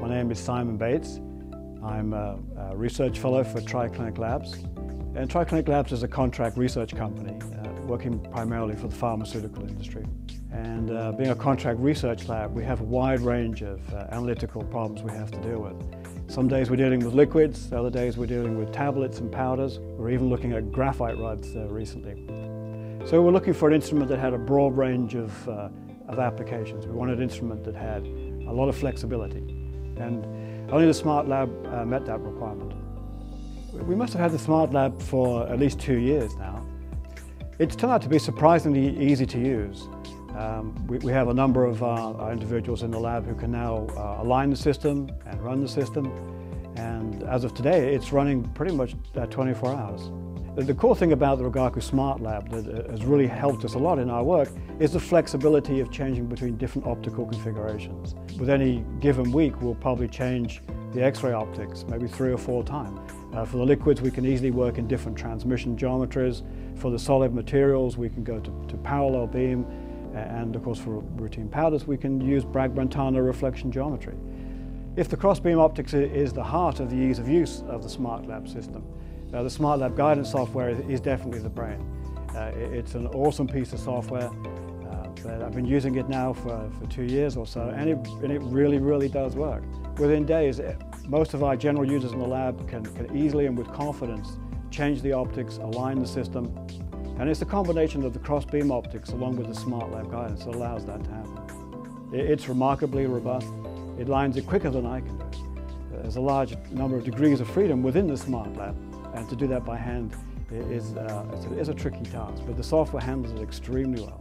My name is Simon Bates. I'm a, a research fellow for TriClinic Labs. And TriClinic Labs is a contract research company uh, working primarily for the pharmaceutical industry. And uh, being a contract research lab, we have a wide range of uh, analytical problems we have to deal with. Some days we're dealing with liquids, other days we're dealing with tablets and powders. We're even looking at graphite rods uh, recently. So we're looking for an instrument that had a broad range of, uh, of applications. We wanted an instrument that had a lot of flexibility. And only the Smart Lab uh, met that requirement. We must have had the Smart Lab for at least two years now. It's turned out to be surprisingly easy to use. Um, we, we, have a number of uh, individuals in the lab who can now uh, align the system and run the system. And as of today, it's running pretty much uh, 24 hours. The cool thing about the Rigaku Smart Lab that uh, has really helped us a lot in our work is the flexibility of changing between different optical configurations. With any given week, we'll probably change the X-ray optics maybe three or four times. Uh, for the liquids, we can easily work in different transmission geometries. For the solid materials, we can go to, to parallel beam. And of course, for routine powders, we can use Bragg-Brentano reflection geometry. If the cross-beam optics is the heart of the ease of use of the Smart Lab system, uh, the Smart Lab guidance software is definitely the brain. Uh, it's an awesome piece of software. Uh, I've been using it now for, for two years or so, and it, and it really, really does work. Within days, it, most of our general users in the lab can, can easily and with confidence change the optics, align the system, and it's the combination of the cross-beam optics along with the Smart Lab guidance that allows that to happen. It's remarkably robust. It lines it quicker than I can do. There's a large number of degrees of freedom within the Smart Lab, and to do that by hand is, uh, is a tricky task, but the software handles it extremely well.